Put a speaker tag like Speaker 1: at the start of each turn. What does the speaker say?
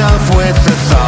Speaker 1: myself with the thought